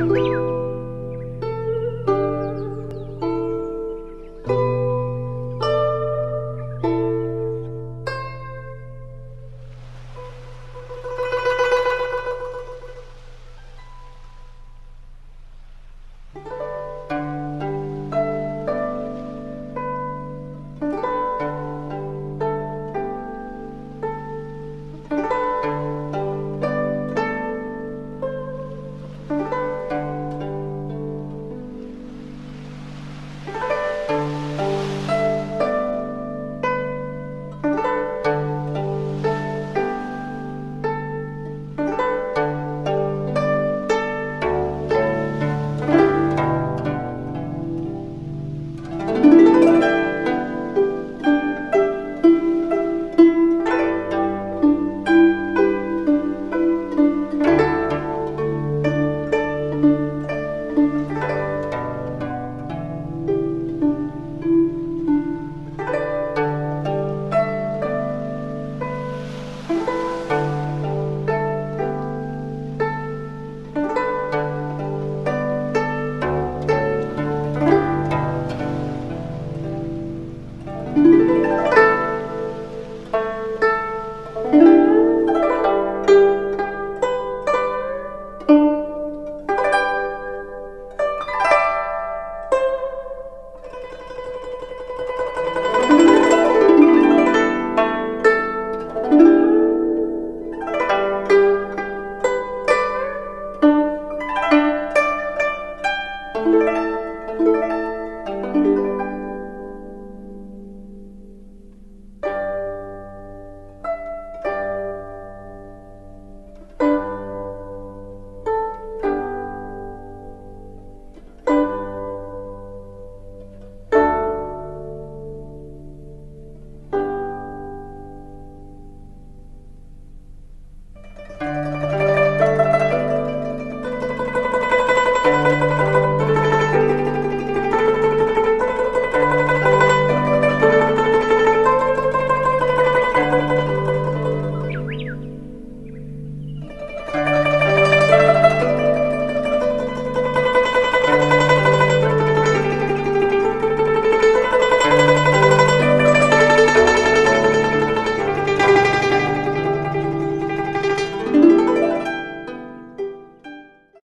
Música 嗯。